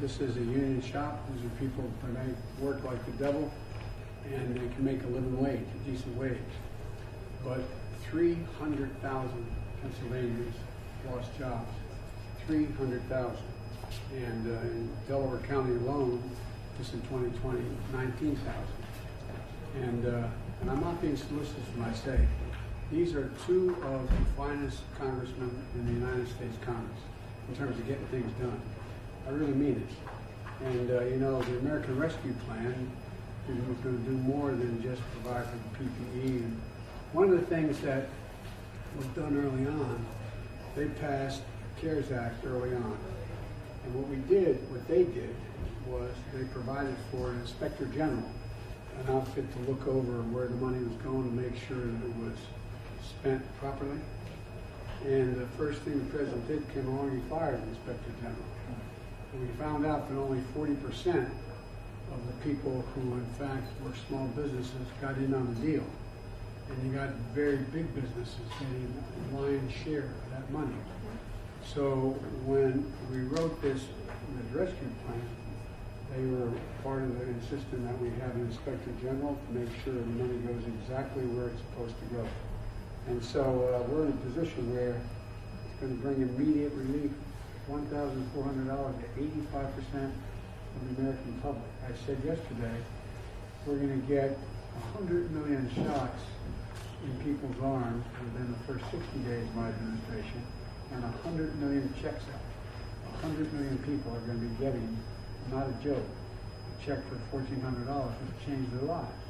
this is a union shop. These are people that work like the devil, and they can make a living wage, a decent wage. But 300,000 Pennsylvanians lost jobs. 300,000. And uh, in Delaware County alone, just in 2020, 19,000. And, uh, and I'm not being solicitous when I say, these are two of the finest congressmen in the United States Congress in terms of getting things done. I really mean it. And, uh, you know, the American Rescue Plan is going to do more than just provide for the PPP. And one of the things that was done early on, they passed the CARES Act early on. And what we did, what they did, was they provided for an inspector general, an outfit to look over where the money was going to make sure that it was spent properly. And the first thing the president did came along, he fired the inspector general. And we found out that only 40% of the people who, in fact, were small businesses got in on the deal. And you got very big businesses getting a lion's share of that money. So when we wrote this, rescue plan, they were part of the insisting that we have an inspector general to make sure the money goes exactly where it's supposed to go. And so uh, we're in a position where it's going to bring immediate relief, $1,400 to 85% of the American public. I said yesterday, we're going to get 100 million shots in people's arms within the first 60 days of my administration and 100 million checks out. 100 million people are going to be getting, not a joke, a check for $1,400 which changed their lives.